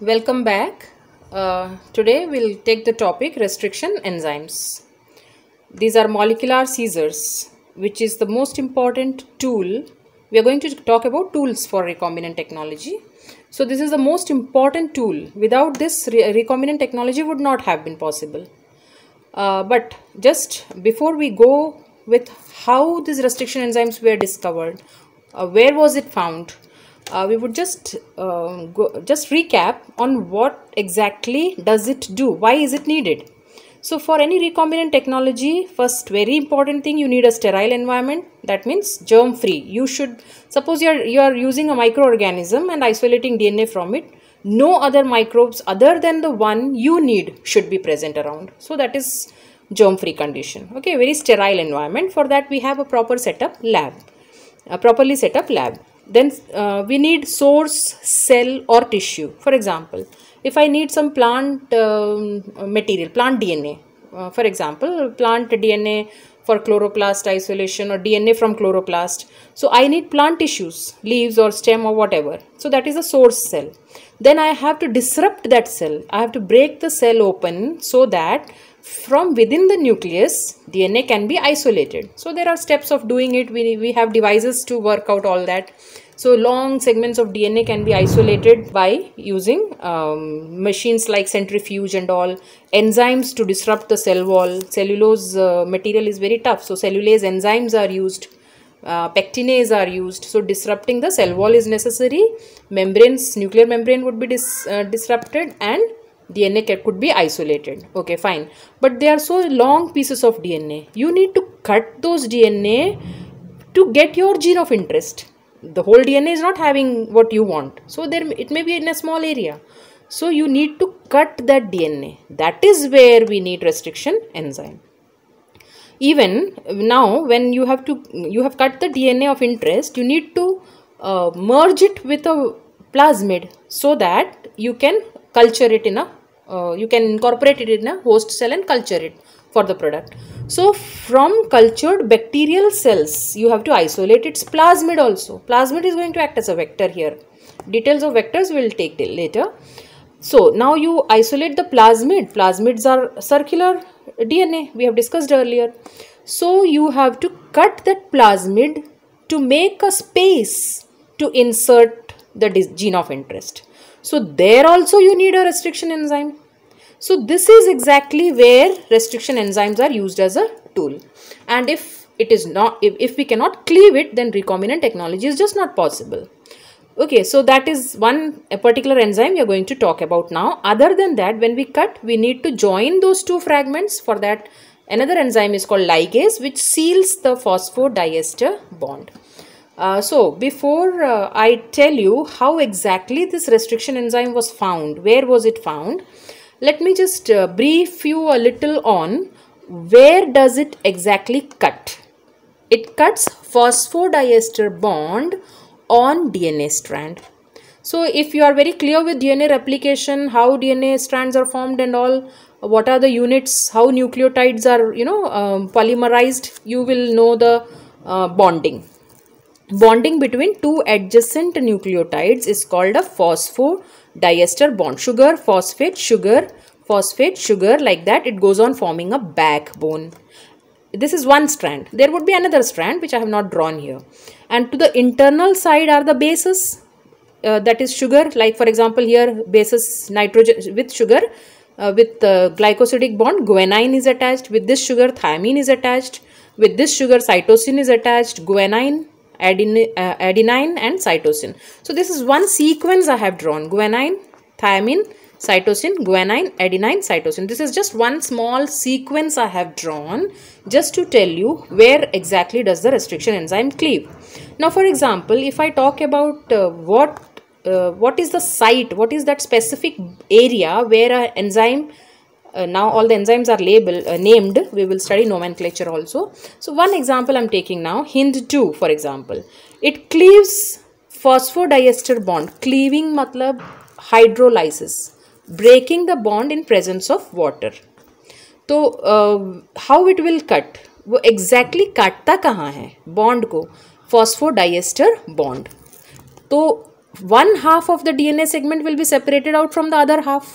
Welcome back. Uh, today we'll take the topic restriction enzymes. These are molecular scissors, which is the most important tool. We are going to talk about tools for recombinant technology. So this is the most important tool. Without this, re recombinant technology would not have been possible. Uh, but just before we go with how these restriction enzymes were discovered, uh, where was it found, uh, we would just uh, go, just recap on what exactly does it do? Why is it needed? So for any recombinant technology first very important thing you need a sterile environment. That means germ free. You should suppose you are you are using a microorganism and isolating dna from it. No other microbes other than the one you need should be present around. So that is germ free condition. Okay very sterile environment. For that we have a proper setup lab. A properly set up lab. Then uh, we need source cell or tissue. For example if i need some plant um, material plant dna uh, for example plant dna for chloroplast isolation or dna from chloroplast. So i need plant tissues leaves or stem or whatever. So that is a source cell. Then i have to disrupt that cell. I have to break the cell open so that from within the nucleus dna can be isolated. So there are steps of doing it. We, we have devices to work out all that. So long segments of dna can be isolated by using um, machines like centrifuge and all. Enzymes to disrupt the cell wall. Cellulose uh, material is very tough. So cellulase enzymes are used. Uh, pectinase are used. So disrupting the cell wall is necessary. Membranes nuclear membrane would be dis, uh, disrupted. And DNA could be isolated. Okay, fine. But they are so long pieces of DNA. You need to cut those DNA to get your gene of interest. The whole DNA is not having what you want. So there it may be in a small area. So you need to cut that DNA. That is where we need restriction enzyme. Even now when you have to you have cut the DNA of interest, you need to uh, merge it with a plasmid so that you can culture it in a uh, you can incorporate it in a host cell and culture it for the product. So from cultured bacterial cells you have to isolate its plasmid also. Plasmid is going to act as a vector here. Details of vectors we will take later. So now you isolate the plasmid. Plasmids are circular dna we have discussed earlier. So you have to cut that plasmid to make a space to insert the gene of interest so there also you need a restriction enzyme. So this is exactly where restriction enzymes are used as a tool. And if it is not, if, if we cannot cleave it, then recombinant technology is just not possible. Okay, so that is one particular enzyme we are going to talk about now. Other than that, when we cut, we need to join those two fragments. For that, another enzyme is called ligase, which seals the phosphodiester bond. Uh, so before uh, I tell you how exactly this restriction enzyme was found, where was it found, let me just uh, brief you a little on where does it exactly cut. It cuts phosphodiester bond on DNA strand. So if you are very clear with DNA replication, how DNA strands are formed and all, what are the units, how nucleotides are, you know, um, polymerized, you will know the uh, bonding bonding between two adjacent nucleotides is called a phosphodiester bond. Sugar phosphate sugar phosphate sugar like that it goes on forming a backbone. This is one strand. There would be another strand which i have not drawn here. And to the internal side are the bases uh, that is sugar like for example here bases nitrogen with sugar uh, with the glycosidic bond guanine is attached with this sugar thymine is attached with this sugar cytosine is attached guanine adenine, uh, adenine and cytosine. So this is one sequence I have drawn. Guanine, thymine, cytosine, guanine, adenine, cytosine. This is just one small sequence I have drawn just to tell you where exactly does the restriction enzyme cleave. Now for example, if I talk about uh, what uh, what is the site, what is that specific area where an enzyme now all the enzymes are labeled uh, named we will study nomenclature also so one example i'm taking now hind2 for example it cleaves phosphodiester bond cleaving matlab hydrolysis breaking the bond in presence of water uh, how it will cut वो exactly exactly काटता कहाँ है bond को phosphodiester bond तो one half of the DNA segment will be separated out from the other half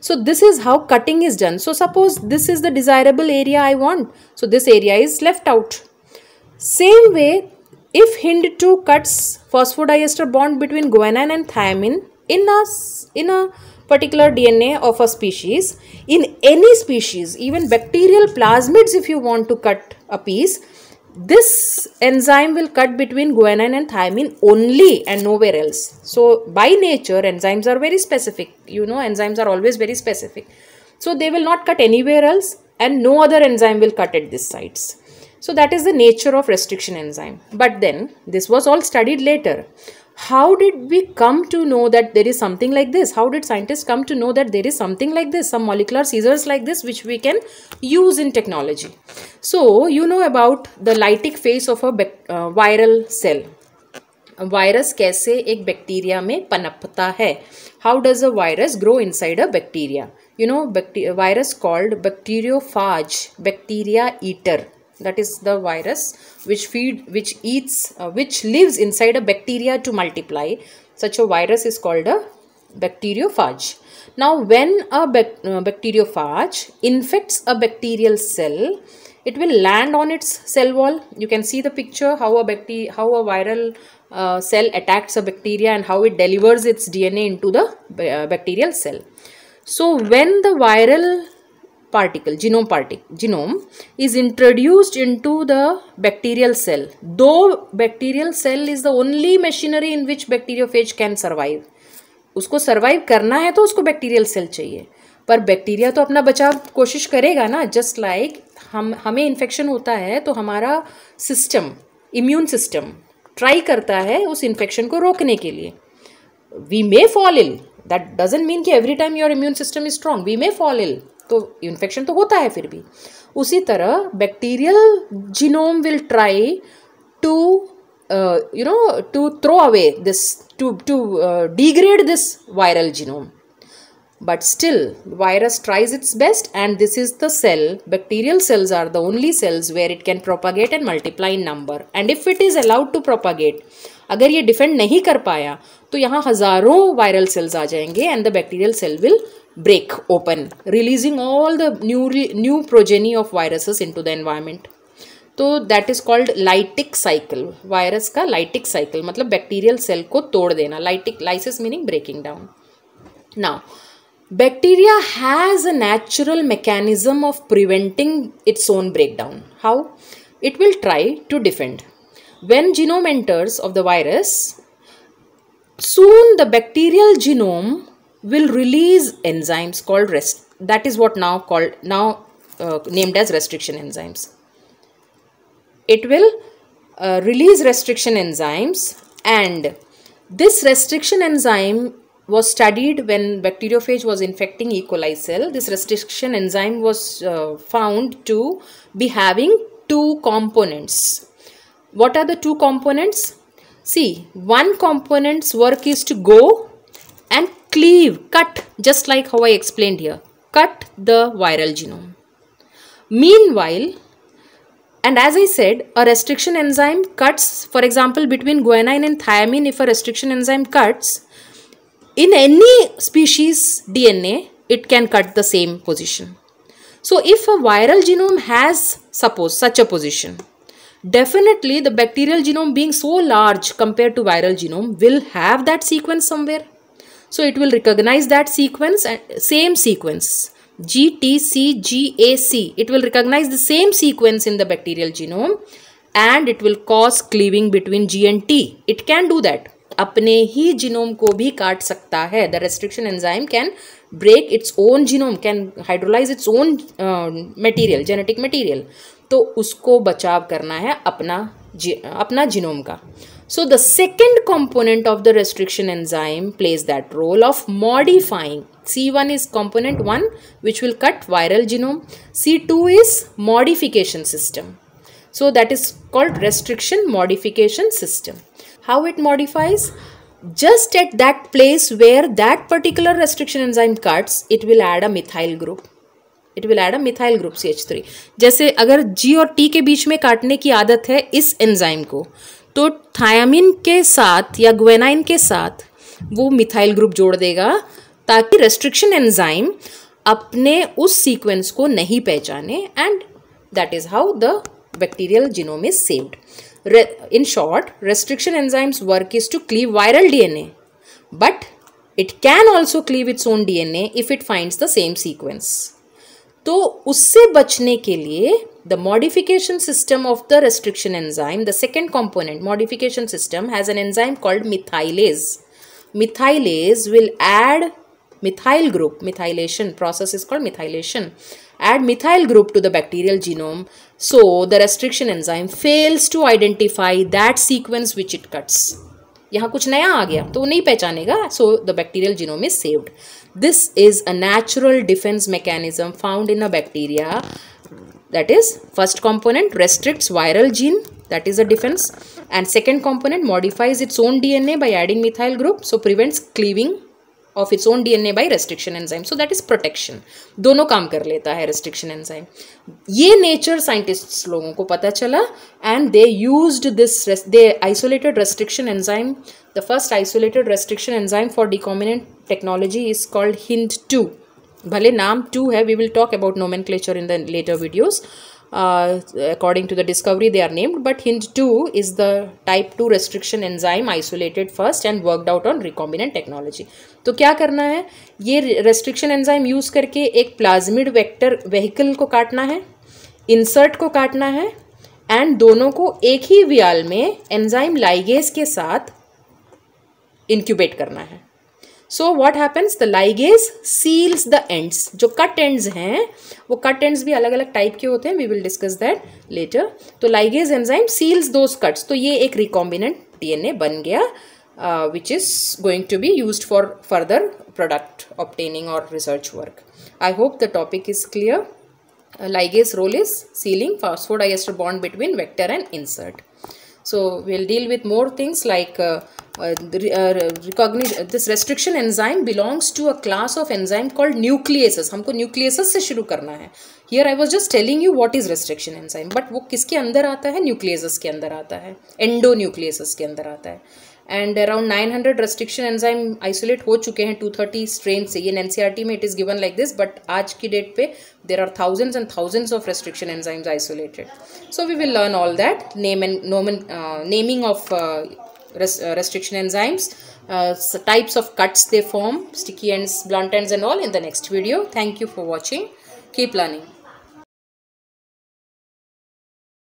so this is how cutting is done so suppose this is the desirable area i want so this area is left out same way if hind2 cuts phosphodiester bond between guanine and thymine in a in a particular DNA of a species. In any species, even bacterial plasmids, if you want to cut a piece, this enzyme will cut between guanine and thymine only and nowhere else. So, by nature, enzymes are very specific. You know, enzymes are always very specific. So, they will not cut anywhere else and no other enzyme will cut at these sites. So, that is the nature of restriction enzyme. But then, this was all studied later how did we come to know that there is something like this? How did scientists come to know that there is something like this, some molecular scissors like this, which we can use in technology? So, you know about the lytic phase of a uh, viral cell. Virus कैसे एक bacteria में पनपता है how does a virus grow inside a bacteria you know virus called bacteriophage bacteria eater that is the virus which feed which eats uh, which lives inside a bacteria to multiply. Such a virus is called a bacteriophage. Now when a uh, bacteriophage infects a bacterial cell it will land on its cell wall. You can see the picture how a bacteria how a viral uh, cell attacks a bacteria and how it delivers its dna into the uh, bacterial cell. So when the viral particle genome particle genome is introduced into the bacterial cell. Though bacterial cell is the only machinery in which bacteriophage can survive. उसको survive करना है तो उसको bacterial cell चाहिए। पर bacteria तो अपना बचाव कोशिश करेगा ना। जस्ट लाइक like, हम हमें इन्फेक्शन होता है तो हमारा सिस्टम इम्यून सिस्टम ट्राई करता है उस इन्फेक्शन को रोकने के लिए। We may fall ill that doesn't mean कि every time your immune system is strong we may fall ill तो इन्फेक्शन तो होता है फिर भी। उसी तरह bacterial genome will try to you know to throw away this to to degrade this viral genome but still virus tries its best and this is the cell bacterial cells are the only cells where it can propagate and multiply in number and if it is allowed to propagate अगर ये defend नहीं कर पाया तो यहाँ हज़ारों viral cells आ जाएँगे and the bacterial cell will break open releasing all the new new progeny of viruses into the environment तो that is called lytic cycle virus का लाइटिक साइकिल मतलब बैक्टीरियल सेल को तोड़ देना lytic lysis meaning breaking down now bacteria has a natural mechanism of preventing its own breakdown how it will try to defend when genome enters of the virus soon the bacterial genome will release enzymes called rest that is what now called now uh, named as restriction enzymes it will uh, release restriction enzymes and this restriction enzyme was studied when bacteriophage was infecting E. coli cell. This restriction enzyme was uh, found to be having two components. What are the two components? See, one component's work is to go cleave, cut, just like how I explained here, cut the viral genome. Meanwhile, and as I said, a restriction enzyme cuts, for example, between guanine and thymine, if a restriction enzyme cuts, in any species DNA, it can cut the same position. So, if a viral genome has, suppose, such a position, definitely the bacterial genome being so large compared to viral genome will have that sequence somewhere. So it will recognize that sequence and same sequence GTCGAC. It will recognize the same sequence in the bacterial genome and it will cause cleaving between G and T. It can do that. अपने ही genome को भी काट सकता है the restriction enzyme can break its own genome can hydrolyze its own material genetic material तो उसको बचाव करना है अपना जी, अपना जिनोम का। So the second component of the restriction enzyme plays that role of modifying C one is component one which will cut viral genome C two is modification system so that is called restriction modification system how it modifies just at that place where that particular restriction enzyme cuts it will add a methyl group it will add a methyl group C H three जैसे अगर जी और T के बीच में काटने की आदत है इस एंजाइम को तो थायामिन के साथ या ग्वेनाइन के साथ वो मिथाइल ग्रुप जोड़ देगा ताकि रेस्ट्रिक्शन एंजाइम अपने उस सीक्वेंस को नहीं पहचाने and that is how the bacterial genome is saved in short restriction enzymes work is to cleave viral DNA but it can also cleave its own DNA if it finds the same sequence तो उससे बचने के लिए the modification system of the restriction enzyme the second component modification system has an enzyme called methylase methylase will add methyl group methylation process is called methylation add methyl group to the bacterial genome so the restriction enzyme fails to identify that sequence which it cuts यहाँ कुछ नया आ गया तो वो नहीं पहचानेगा so the bacterial genome is saved This is a natural defense mechanism found in a bacteria. That is, first component restricts viral gene. That is a defense. And second component modifies its own DNA by adding methyl group. So, prevents cleaving of its own DNA by restriction enzyme. So, that is protection. Dono kaam kar leta hai restriction enzyme. Ye nature scientists logon ko pata chala. And they used this, they isolated restriction enzyme. The first isolated restriction enzyme for recombinant is called Hind two भले नाम to है we will talk about nomen in the later videos uh, according to the discovery they are named but hint 2 is the type 2 restriction enzyme isolated first and worked out on recombinant technology तो क्या करना है ये restriction enzyme use करके एक plasmid vector vehicle को काटना है insert को काटना है एंड दोनों को एक ही वियाल में एंजाइम लाइगेज के साथ इंक्यूबेट करना है so what happens the ligase seals the ends जो कट एंड्स हैं वो कट एंड्स भी अलग अलग टाइप के होते हैं. We will discuss that later तो ligase enzyme seals those cuts तो ये एक रिकॉम्बिनेंट डीएनए बन गया which is going to be use for further product obtaining और research work I hope the topic is clear ligase role is sealing phosphodiester bond between vector and insert. So we'll deal with more things like uh, uh, recognition this restriction enzyme belongs to a class of enzyme called हमको nucleases से शुरू करना है। Here I was just telling you what is restriction enzyme but वो किसके अंदर आता है? Nucleases के अंदर आता है। एंडो endonucleases के अंदर आता है। And around 900 restriction enzyme isolate हो चुके हैं 230 स्ट्रेन से। ये एनसीईआरटी में it is given like this but आज की डेट पे there are thousands and thousands of restriction enzymes isolated so we will learn all that name and nomen naming of uh, restriction enzymes, uh, types of cuts they form, sticky ends, blunt ends and all in the next video. Thank you for watching. Keep learning.